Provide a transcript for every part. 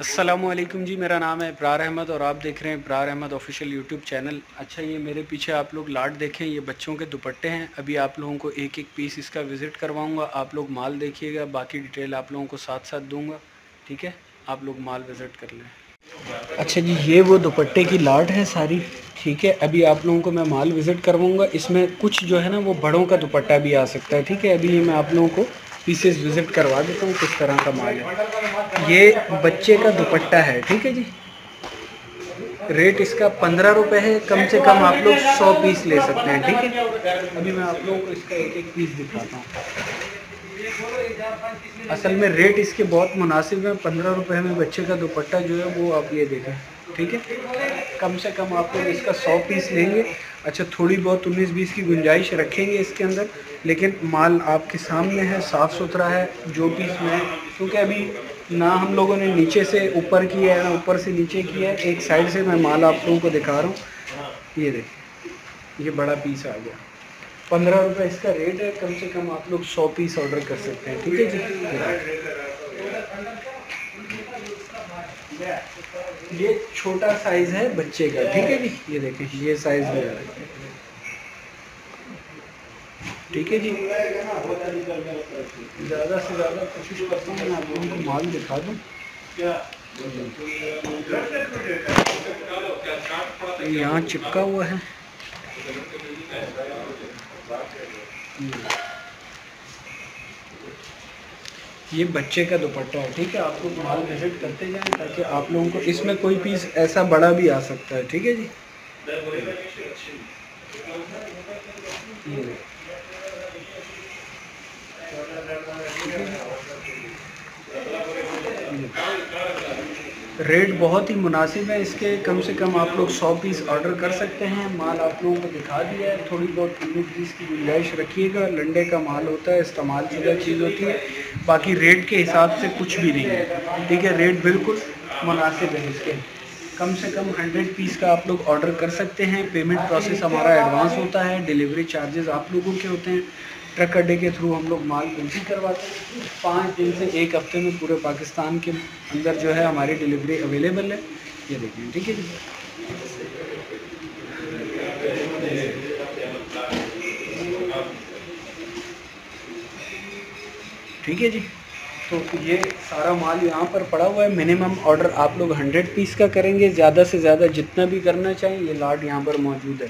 असलम जी, मेरा नाम है इब्रार अहमद और आप देख रहे हैं Ibrar Ahmed official YouTube channel. अच्छा ये मेरे पीछे आप लोग लाट देखें, ये बच्चों के दुपट्टे हैं। अभी आप लोगों को एक एक पीस इसका विज़िट करवाऊँगा। आप लोग माल देखिएगा, बाकी डिटेल आप लोगों को साथ साथ दूँगा। ठीक है? आप लोग माल विज़िट कर लें। अच्छा जी, ये वो दुपट्टे की लाट है सारी? ठीक है, अभी आप लोगों को मैं माल विज़िट करवाऊँगा। इसमें कुछ जो है ना, वो बड़ों का दुपट्टा भी आ सकता है, ठीक है? अभी मैं आप लोगों को पीसेस विज़िट करवा देता हूँ, किस तरह का माल है। ये बच्चे का दुपट्टा है, ठीक है जी? रेट इसका पंद्रह रुपये है, कम से कम आप लोग सौ पीस ले सकते हैं, ठीक है? अभी मैं आप लोगों को इसका एक एक पीस दिखाता हूँ। असल में रेट इसके बहुत मुनासिब है, पंद्रह रुपये में बच्चे का दुपट्टा जो है, वो आप ये देखें। ठीक है? कम से कम आप लोग इसका सौ पीस लेंगे। अच्छा थोड़ी बहुत उन्नीस बीस की गुंजाइश रखेंगे इसके अंदर, लेकिन माल आपके सामने है, साफ़ सुथरा है, जो पीस में है। क्योंकि अभी ना हम लोगों ने नीचे से ऊपर किया है ना ऊपर से नीचे किया है, एक साइड से मैं माल आप लोगों को दिखा रहा हूँ। ये देखिए ये बड़ा पीस आ गया। पंद्रह रुपये इसका रेट है, कम से कम आप लोग सौ पीस ऑर्डर कर सकते हैं, ठीक है जी? ये छोटा साइज़ है बच्चे का ठीक है जी? ये देखें ये साइज़ में ठीक है जी? ज़्यादा से ज़्यादा कोशिश करता हूँ मैं आप लोगों को माल दिखा दूँ। यहाँ चिपका हुआ है। ये बच्चे का दुपट्टा है, ठीक है? आप लोग माल विज़िट करते जाएँ ताकि आप लोगों को इसमें कोई पीस ऐसा बड़ा भी आ सकता है, ठीक है जी? ये रेट बहुत ही मुनासिब है, इसके कम से कम आप लोग सौ पीस ऑर्डर कर सकते हैं। माल आप लोगों को दिखा दिया है। थोड़ी बहुत उन्नीस पीस की गुंजाइश रखिएगा। लंडे का माल होता है, इस्तेमाल शुदा चीज़ होती है। बाकी रेट के हिसाब से कुछ भी नहीं है। ठीक है रेट बिल्कुल मुनासिब है इसके। कम से कम हंड्रेड पीस का आप लोग ऑर्डर कर सकते हैं। पेमेंट प्रोसेस हमारा एडवांस होता है। डिलीवरी चार्जेस आप लोगों के होते हैं। ट्रक अड्डे के थ्रू हम लोग माल बिल्कुल करवाते हैं। पाँच दिन से एक हफ़्ते में पूरे पाकिस्तान के अंदर जो है हमारी डिलीवरी अवेलेबल है। ये देखिए, ठीक है ठीक है जी। तो ये सारा माल यहाँ पर पड़ा हुआ है। मिनिमम ऑर्डर आप लोग हंड्रेड पीस का करेंगे। ज़्यादा से ज़्यादा जितना भी करना चाहें, ये लाट यहाँ पर मौजूद है।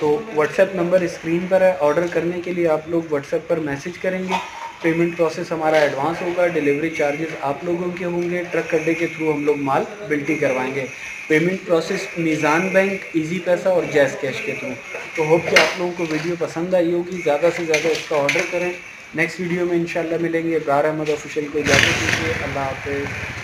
तो व्हाट्सएप नंबर स्क्रीन पर है। ऑर्डर करने के लिए आप लोग व्हाट्सएप पर मैसेज करेंगे। पेमेंट प्रोसेस हमारा एडवांस होगा। डिलीवरी चार्जेस आप लोगों के होंगे। ट्रक अड्डे के थ्रू हम लोग माल बिल्टी करवाएँगे। Payment process Meezan bank Easypaisa और जैस कैश के थ्रू तो होप कि आप लोगों को वीडियो पसंद आई होगी। ज़्यादा से ज़्यादा इसका ऑर्डर करें। नेक्स्ट वीडियो में इंशाल्लाह मिलेंगे। इब्रार अहमद ऑफिशियल को इजाज़त दीजिए। अल्लाह हाफ़